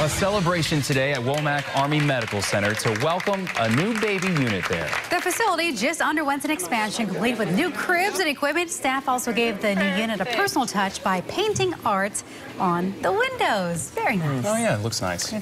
A celebration today at Womack Army Medical Center to welcome a new baby unit there. The facility just underwent an expansion complete with new cribs and equipment. Staff also gave the new unit a personal touch by painting art on the windows. Very nice. Oh, yeah, it looks nice.